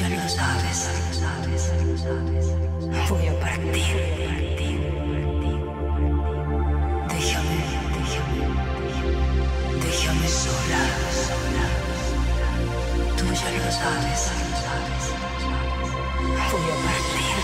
ya lo sabes. Voy a partir. Déjame, déjame, déjame sola. Tú ya lo sabes. Voy a partir.